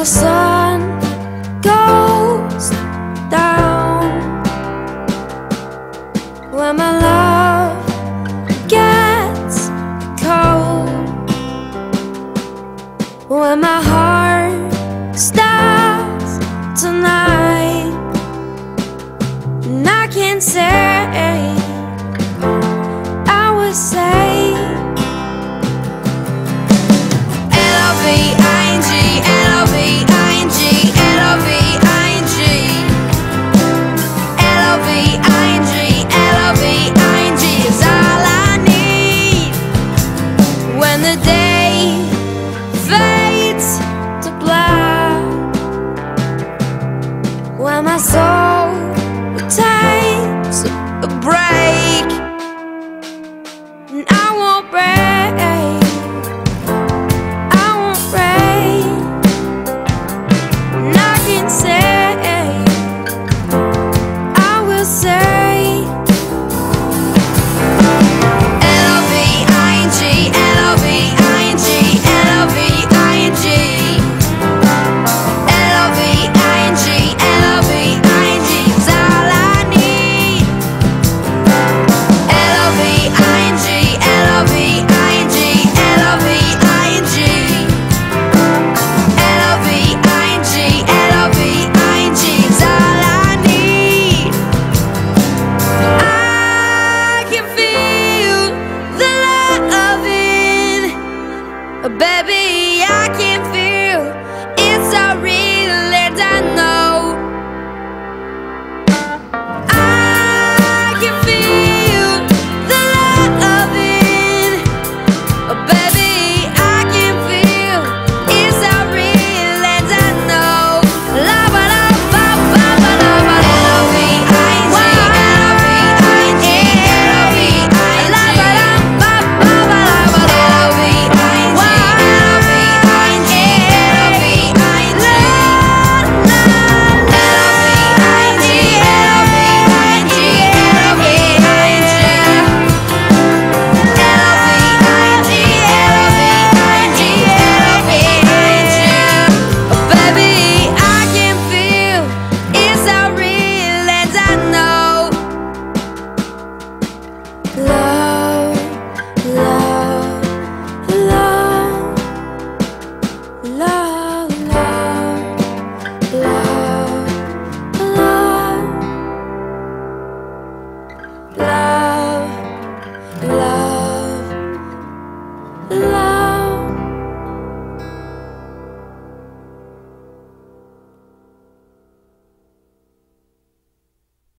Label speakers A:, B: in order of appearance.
A: the sun goes down When my love gets cold When my heart stops tonight And I can't say I was sad.